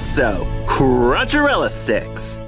Espresso Cruncherella sticks.